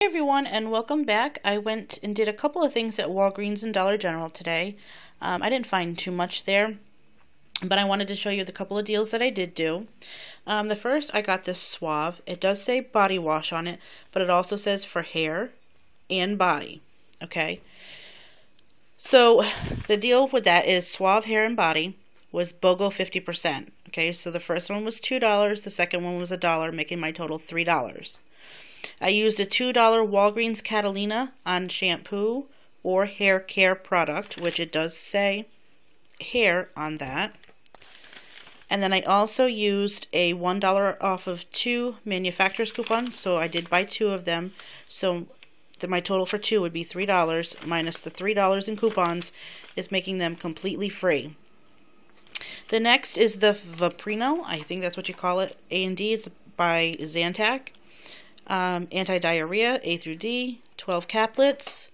Hey everyone and welcome back. I went and did a couple of things at Walgreens and Dollar General today. Um, I didn't find too much there, but I wanted to show you the couple of deals that I did do. Um, the first, I got this Suave. It does say body wash on it, but it also says for hair and body. Okay. So the deal with that is Suave hair and body was BOGO 50%. Okay, so the first one was $2, the second one was a dollar, making my total $3. I used a $2 Walgreens Catalina on shampoo or hair care product, which it does say hair on that. And then I also used a $1 off of two manufacturer's coupons, so I did buy two of them. So the, my total for two would be $3 minus the $3 in coupons is making them completely free. The next is the Vaprino. I think that's what you call it. A&D. It's by Zantac. Um, anti-diarrhea, A through D, 12 caplets.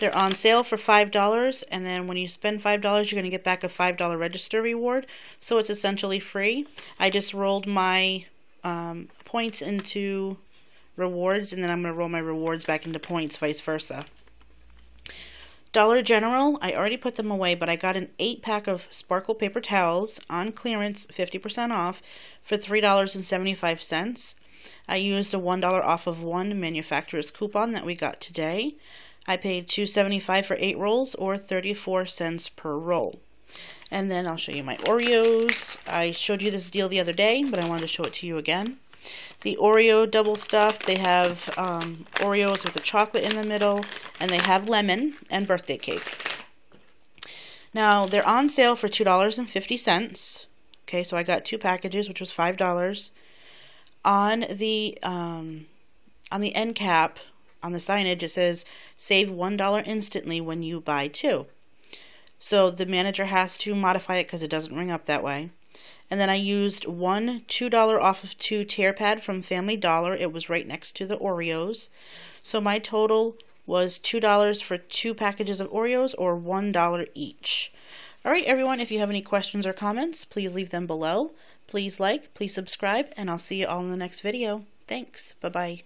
They're on sale for $5, and then when you spend $5, you're going to get back a $5 register reward. So it's essentially free. I just rolled my um, points into rewards, and then I'm going to roll my rewards back into points, vice versa. Dollar General, I already put them away, but I got an 8 pack of sparkle paper towels on clearance, 50% off, for $3.75. I used a $1 off of one manufacturer's coupon that we got today. I paid $2.75 for 8 rolls or 34 cents per roll. And then I'll show you my Oreos. I showed you this deal the other day, but I wanted to show it to you again. The Oreo double stuffed, they have um, Oreos with the chocolate in the middle, and they have lemon and birthday cake. Now, they're on sale for $2.50. Okay, so I got two packages, which was $5 on the um, on the end cap on the signage it says save one dollar instantly when you buy two. So the manager has to modify it because it doesn't ring up that way. And then I used one $2 off of two tear pad from Family Dollar. It was right next to the Oreos. So my total was $2 for two packages of Oreos or $1 each. All right, everyone, if you have any questions or comments, please leave them below. Please like, please subscribe, and I'll see you all in the next video. Thanks. Bye-bye.